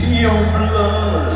your blood